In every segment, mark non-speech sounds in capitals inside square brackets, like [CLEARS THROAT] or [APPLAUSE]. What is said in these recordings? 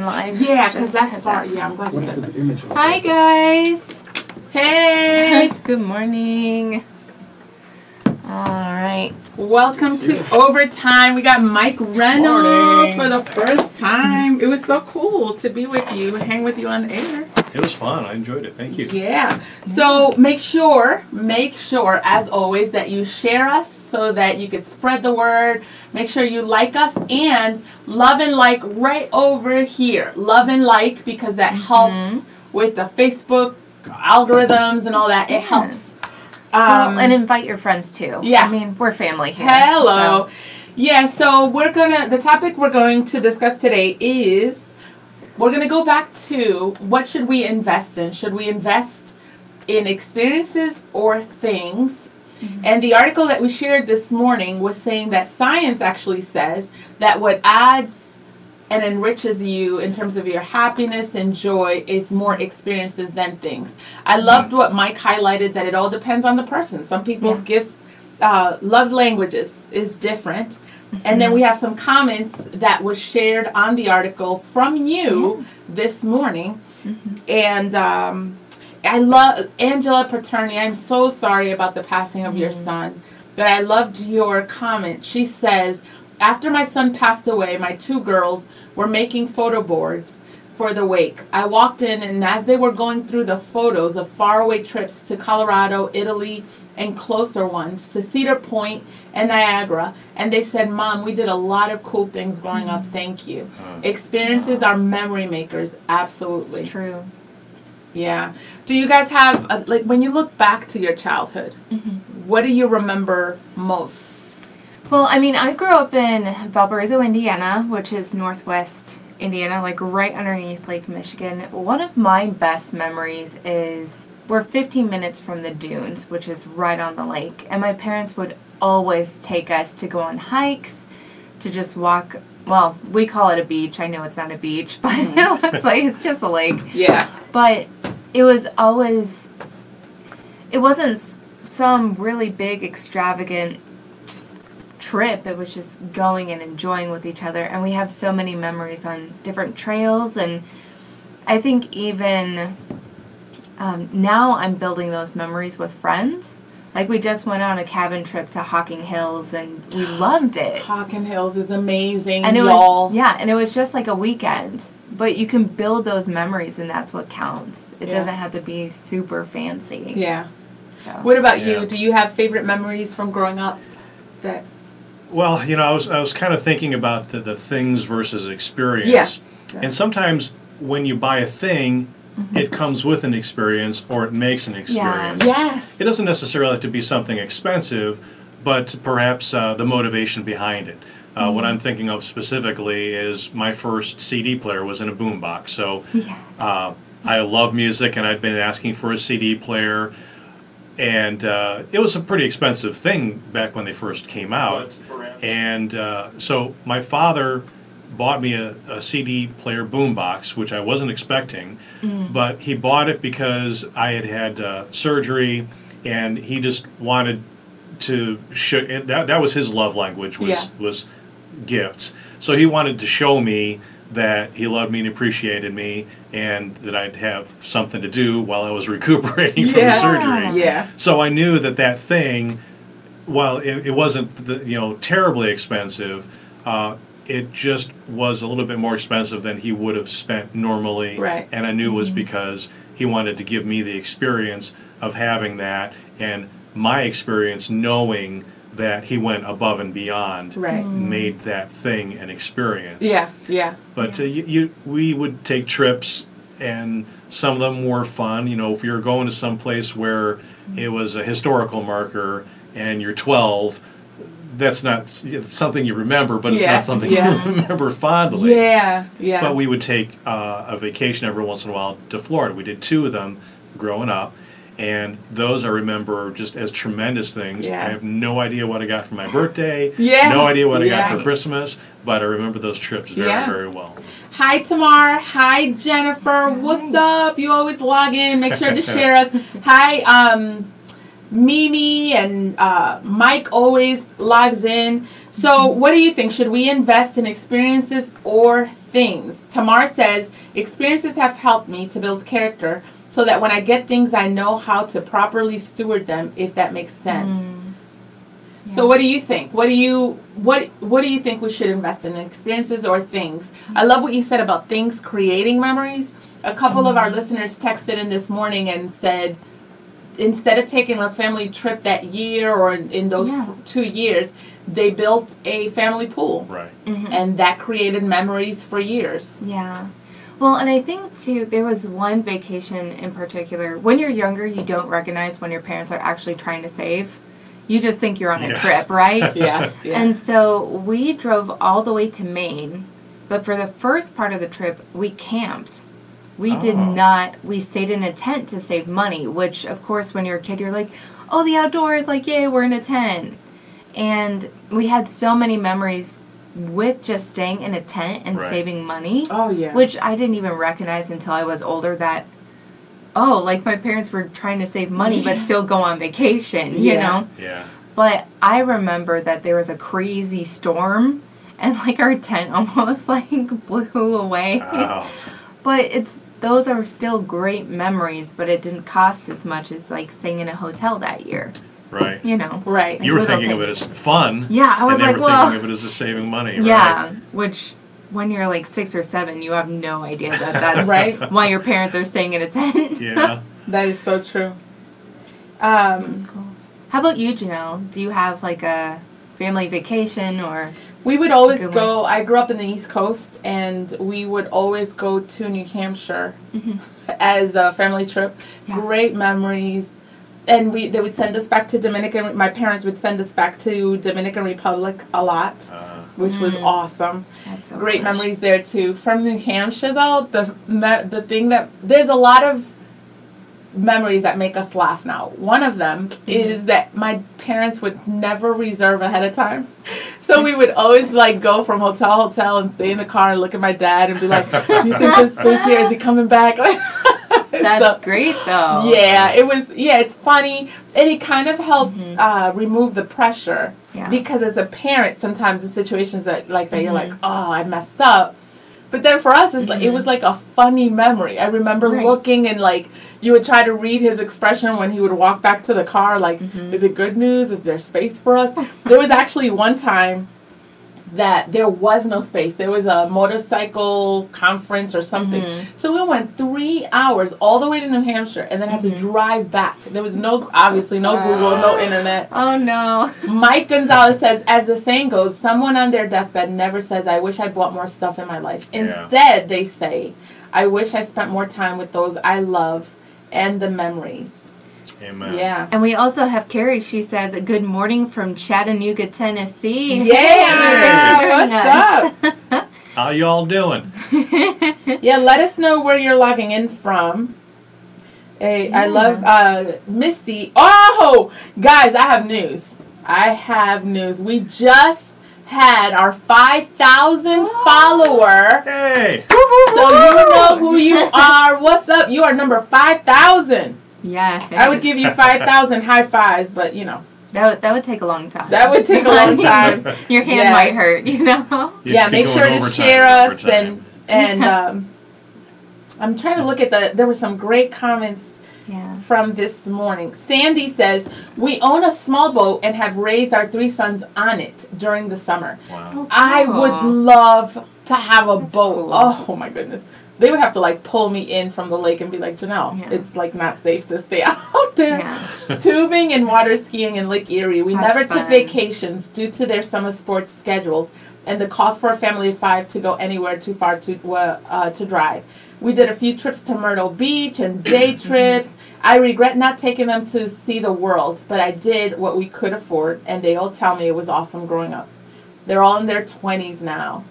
on live. Yeah, because that's heads far. Yeah, I'm glad you What's said the image Hi guys. Hey, [LAUGHS] Good morning. All right. welcome to Overtime. We got Mike Reynolds Morning. for the first time. It was so cool to be with you, hang with you on the air. It was fun. I enjoyed it. Thank you. Yeah. So make sure, make sure, as always, that you share us so that you can spread the word. Make sure you like us and love and like right over here. Love and like because that helps with the Facebook algorithms and all that. It helps. well, Um, and invite your friends too. yeah. I mean, we're family here. Hello. so- Yeah, so we're gonna the topic we're going to discuss today is we're gonna go back to what should we invest in? Should we invest in experiences or things? And the article that we shared this morning was saying that science actually says that what adds and enriches you in terms of your happiness and joy is more experiences than things. I loved what Mike highlighted that it all depends on the person. Some people's Yeah. gifts, uh, love languages is different. And then we have some comments that was shared on the article from you this morning. And um, I love Angela Paterni. I'm so sorry about the passing of your son, but I loved your comment. She says, After my son passed away, my two girls were making photo boards for the wake. I walked in, and as they were going through the photos of faraway trips to Colorado, Italy, and closer ones to Cedar Point and Niagara, and they said, Mom, we did a lot of cool things growing up. Thank you. Uh, Experiences are memory makers, absolutely. It's true. Yeah. Do you guys have uh like when you look back to your childhood? What do you remember most? Well, I mean, I grew up in Valparaiso, Indiana, which is northwest Indiana, like right underneath Lake Michigan. One of my best memories is we're 15 minutes from the dunes, which is right on the lake, and my parents would always take us to go on hikes, to just walk. Well, we call it a beach. I know it's not a beach, [LAUGHS] but it looks like it's just a lake Yeah. but it was always it wasn't some really big extravagant just trip. It was just going and enjoying with each other. And we have so many memories on different trails. And i think even um, now i'm building those memories with friends. Like we just went on a cabin trip to hocking hills and we [GASPS] loved it. Hocking Hills is amazing, and it y'all. was yeah, and it was just like a weekend. But you can build those memories, and that's what counts. It Yeah. doesn't have to be super fancy. yeah. So. What about you? Do you have favorite memories from growing up? That well, you know, I was I was kind of thinking about the, the things versus experience. Yeah. And sometimes when you buy a thing, it comes with an experience or it makes an experience. Yeah. yes. It doesn't necessarily have to be something expensive, but perhaps uh, the motivation behind it. Uh, What I'm thinking of specifically is my first CD player was in a boombox. So Yes. uh, I love music, and I'd been asking for a CD player, and uh, it was a pretty expensive thing back when they first came out. And uh, so my father bought me a, a CD player boombox, which I wasn't expecting, but he bought it because I had had uh, surgery, and he just wanted to show. That that was his love language was Yeah. was gifts. So he wanted to show me that he loved me and appreciated me, and that I'd have something to do while I was [LAUGHS] recuperating from the surgery. Yeah. So I knew that that thing, while it, it wasn't the, you know terribly expensive, uh, it just was a little bit more expensive than he would have spent normally. Right. And I knew it was because he wanted to give me the experience of having that and my experience knowing that he went above and beyond Right. made that thing an experience. Yeah. Yeah. But uh, you, you, we would take trips, and some of them were fun. You know, if you're going to some place where it was a historical marker and you're 12, that's not something you remember, but it's Yeah, not something yeah. you [LAUGHS] remember fondly. Yeah. Yeah. But we would take uh, a vacation every once in a while to Florida. We did two of them growing up, and those I remember just as tremendous things. Yeah. I have no idea what I got for my birthday. Yeah. No idea what I got for Christmas, but I remember those trips very, Yeah. very well. Hi Tamar. Hi Jennifer. What's up? You always log in. Make sure to share us. [LAUGHS] Hi um Mimi and uh, Mike always logs in. So what do you think? Should we invest in experiences or things. Tamar says, experiences have helped me to build character so that when I get things, I know how to properly steward them, if that makes sense. Mm. So what do you think? What do you what what do you think we should invest in experiences or things? I love what you said about things creating memories. A couple of our listeners texted in this morning and said instead of taking a family trip that year or in, in those Yeah. f- 2 years, they built a family pool Right. Mhm. and that created memories for years. Yeah. Well, and I think too, there was one vacation in particular. When you're younger, you don't recognize when your parents are actually trying to save. You just think you're on a Yeah. trip, right? [LAUGHS] Yeah. yeah. And so we drove all the way to Maine, but for the first part of the trip, we camped. We did Oh. not, we stayed in a tent to save money, which, of course, when you're a kid, you're like, oh, the outdoors, like, yay, we're in a tent. And we had so many memories with just staying in a tent and Right. saving money oh yeah. which I didn't even recognize until I was older that oh, like my parents were trying to save money but [LAUGHS] still go on vacation, you Yeah. know? Yeah. But I remember that there was a crazy storm and like our tent [LAUGHS] almost like blew away. Oh. [LAUGHS] But it's those are still great memories, but it didn't cost as much as like staying in a hotel that year, Right. you know. right. You were little thinking of it as fun. Yeah, I was and they like, were well, thinking of it as a saving money. Right? Yeah, which when you're like six or seven, you have no idea that that's [LAUGHS] Right. why your parents are staying in a tent. Yeah. [LAUGHS] That is so true. Um, cool. How about you, Janelle? Do you have like a family vacation or? We would always Good go. I grew up in the East Coast, and we would always go to New Hampshire Mhm. as a family trip. Yeah. Great memories, and we they would send us back to Dominican. My parents would send us back to Dominican Republic a lot, Uh, which was Mm. awesome. That's so Great cool. memories there too. From New Hampshire, though, the me- the thing that there's a lot of memories that make us laugh now. One of them is that my parents would never reserve ahead of time. [LAUGHS] So we would always like go from hotel to hotel and stay in the car and look at my dad and be like, "Do you think there's space here? Is he coming back?" [LAUGHS] That's [LAUGHS] So- great though. yeah, it was. Yeah, it's funny, and it kind of helps Mhm. uh, remove the pressure Yeah. because as a parent, sometimes the situations that like that, you're like, Mhm. oh, I messed up. But then for us, it's like it Mhm. was like a funny memory. I remember Right. looking and like you would try to read his expression when he would walk back to the car. Like, Mhm. is it good news? Is there space for us? there was actually one time that there was no space. There was a motorcycle conference or something. Mhm. So we went three hours all the way to New Hampshire and then had to Mhm. drive back. There was no, obviously, no Google, no internet. [LAUGHS] Oh no. Mike Gonzalez says, as the saying goes, someone on their deathbed never says, I wish I bought more stuff in my life. Yeah. Instead, they say, I wish I spent more time with those I love and the memories. Amen. Yeah. And we also have Carrie. She says, "Good morning from Chattanooga, Tennessee." Yeah, Hey, thanks for joining. How y'all doing? [LAUGHS] Yeah, let us know where you're logging in from. Hey, I love uh, Missy. Oh, guys, I have news. I have news. We just had our 5,000 follower. Hey. So you know who you [LAUGHS] are. What's up? You are number 5,000. Yeah. I would give you 5,000 high fives, but you know. that. Would, that would take a long time. That would take a [LAUGHS] long time. Your hand Yes. might hurt. You know. You'd yeah, make sure to share us time. and and um, I'm trying to look at the. There were some great comments Yeah. from this morning. Sandy says we own a small boat and have raised our three sons on it during the summer. Wow. I would love to have a That's boat. cool. Oh my goodness. They would have to like pull me in from the lake and be like, Janelle, Yeah. it's like not safe to stay [LAUGHS] out there. Yeah. [LAUGHS] Tubing and water skiing in Lake Erie. We That's never took vacations due to their summer sports schedules and the cost for a family of five to go anywhere too far to uh, to drive. We did a few trips to Myrtle Beach and [CLEARS THROAT] day trips. I regret not taking them to see the world, but I did what we could afford, and they all tell me it was awesome growing up. They're all in their 20s now.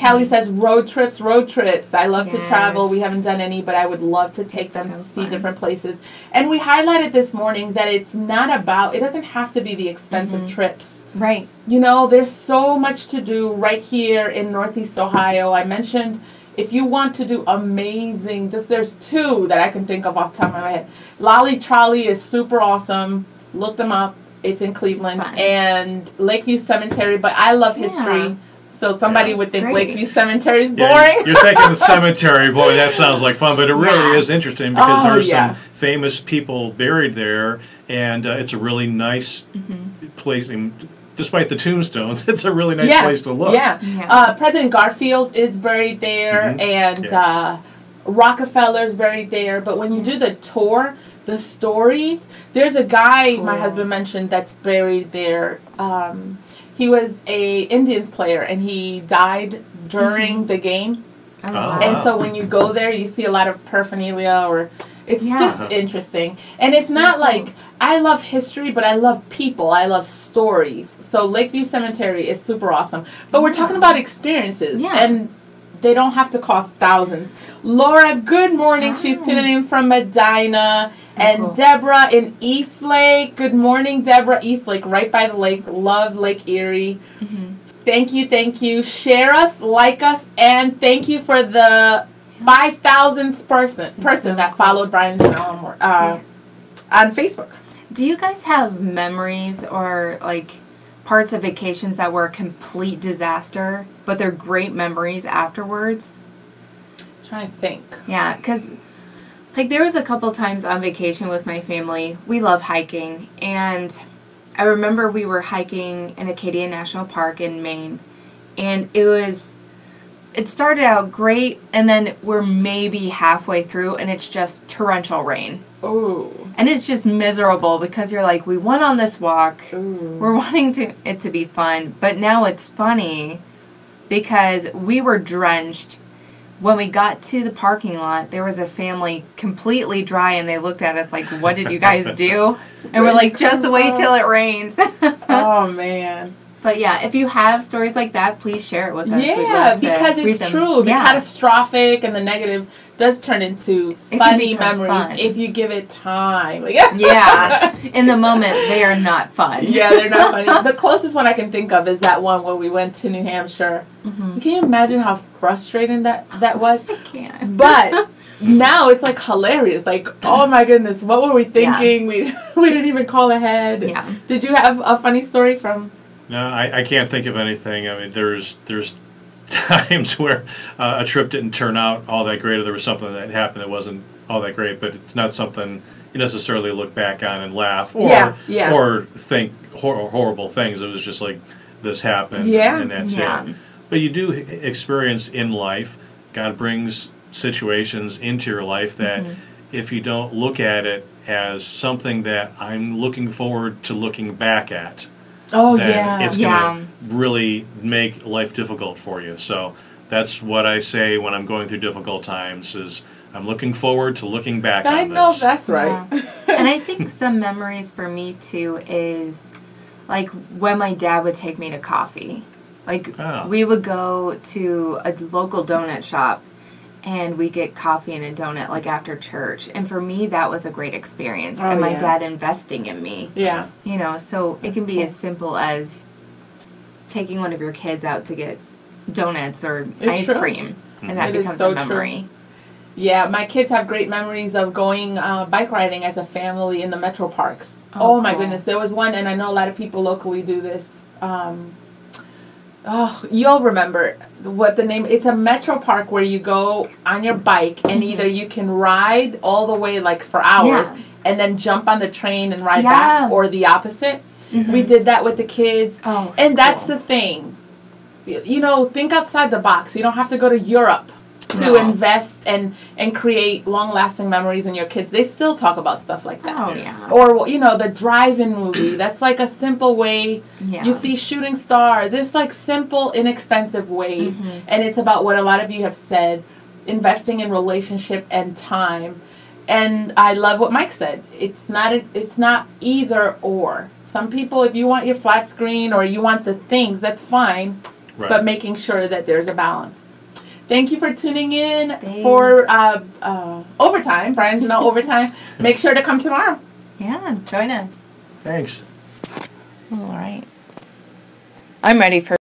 Kelly says road trips, road trips. I love to travel. We haven't done any, but I would love to take them So to see fun. different places. And we highlighted this morning that it's not about, it doesn't have to be the expensive Mhm. trips. Right. You know, there's so much to do right here in Northeast Ohio. I mentioned if you want to do amazing, just there's two that I can think of off the top of my head. Lolly Trolley is super awesome. Look them up. It's in Cleveland It's and Lakeview Cemetery. But I love history, Yeah. So somebody Yeah. would think great. Lakeview Cemetery is Yeah, boring. you're thinking the [LAUGHS] cemetery, boy, that sounds like fun, but it really Yeah. is interesting because Oh, there are yeah. some famous people buried there, and uh, it's a really nice Mm-hmm. place. And despite the tombstones, [LAUGHS] it's a really nice yeah. place to look. Yeah. Yeah. Uh, President Garfield is buried there, Mhm. and Yeah. uh, Rockefeller's buried there. But when you do the tour, the stories, there's a guy my husband mentioned that's buried there. Um, he was a Indians player, and he died during the game. Oh, Oh, wow. And so when you go there, you see a lot of paraphernalia, or it's Yeah. just Uh-huh. interesting. And it's not like I love history, but I love people. I love stories. So Lakeview Cemetery is super awesome. But we're talking about experiences, Yeah. and they don't have to cost thousands. Laura, good morning. She's tuning in from Medina. So and cool. Deborah in Eastlake. Good morning, Deborah. Eastlake, right by the lake. Love Lake Erie. Mhm. Thank you, thank you. Share us, like us, and thank you for the five thousandth person person so that cool. followed Brian and Ellen uh, on Facebook. Do you guys have memories or like parts of vacations that were a complete disaster, but they're great memories afterwards? trying to think. Yeah, because like there was a couple times on vacation with my family. We love hiking, and I remember we were hiking in Acadia National Park in Maine, and it was. It started out great, and then we're maybe halfway through, and it's just torrential rain. Oh. And it's just miserable because you're like, we went on this walk, Ooh. we're [LAUGHS] wanting to it to be fun, but now it's funny because we were drenched. When we got to the parking lot, there was a family completely dry and they looked at us like, What did you guys do? [LAUGHS] And we're like, Just wait till it rains. [LAUGHS] Oh man. But yeah, if you have stories like that, please share it with us. Yeah, because it's true. The Yeah. catastrophic and the negative does turn into It funny memories fun. if you give it time. [LAUGHS] Yeah. In the moment, they are not fun. yeah, they're not funny. [LAUGHS] The closest one I can think of is that one where we went to New Hampshire. Mhm. Can you imagine how frustrating that that was? I can't. But [LAUGHS] now it's like hilarious. Like, oh my goodness, what were we Yeah. thinking? We we didn't even call ahead. Yeah. Did you have a funny story from? No, I, I can't think of anything. I mean, there's there's [LAUGHS] times where uh, a trip didn't turn out all that great, or there was something that happened that wasn't all that great. But it's not something you necessarily look back on and laugh, or Yeah, yeah. or think hor- horrible things. It was just like this happened, Yeah. and that's Yeah. it. But you do experience in life. God brings situations into your life that, Mm-hmm. if you don't look at it as something that I'm looking forward to looking back at, Oh then yeah. it's Yeah. going to really make life difficult for you. So that's what I say when I'm going through difficult times is I'm looking forward to looking back I on know this. that's right. [LAUGHS] and I think some memories for me too is like when my dad would take me to coffee. Like Oh. we would go to a local donut shop and we get coffee and a donut like after church. And for me that was a great experience. Oh, and my yeah. dad investing in me. yeah. You know, so it can be cool. as simple as taking one of your kids out to get donuts or It's ice true. cream. And that It becomes so a true. memory. Yeah, my kids have great memories of going uh, bike riding as a family in the metro parks. Oh, Oh, my cool. goodness, there was one, and I know a lot of people locally do this. Um, oh, you'll remember what the name. It's a metro park where you go on your bike, and Mhm. either you can ride all the way like for hours, Yeah. and then jump on the train and ride Yeah. back, or the opposite. We Mhm. did that with the kids. Oh, And that's cool. the thing. You know, think outside the box. You don't have to go to Europe to No. invest and and create long-lasting memories in your kids. They still talk about stuff like that. Oh yeah. Or you know, the drive-in movie. [CLEARS THROAT] That's like a simple way. Yeah. You see shooting stars. There's like simple, inexpensive ways, Mhm. and it's about what a lot of you have said: investing in relationship and time. And I love what Mike said. It's not a, it's not either or. Some people, if you want your flat screen or you want the things, that's fine. Right. But making sure that there's a balance. Thank you for tuning in Thanks. for uh, uh, overtime. Brian's no overtime. Make sure to come tomorrow. Yeah, join us. Thanks. All right. I'm ready for